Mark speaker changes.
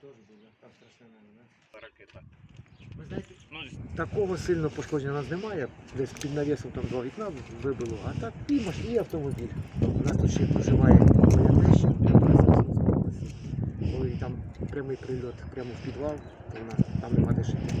Speaker 1: теж був, там страшне мене, да?
Speaker 2: ракета.
Speaker 1: Ви знаєте,
Speaker 2: ну,
Speaker 1: такого сильно пошкодження у нас немає. Десь під навісом там два вікна вибило, а так і машина, і автомобіль. У нас тут ще проживає моя коли там прямий прильот прямо в підвал, то у нас там нема де жити.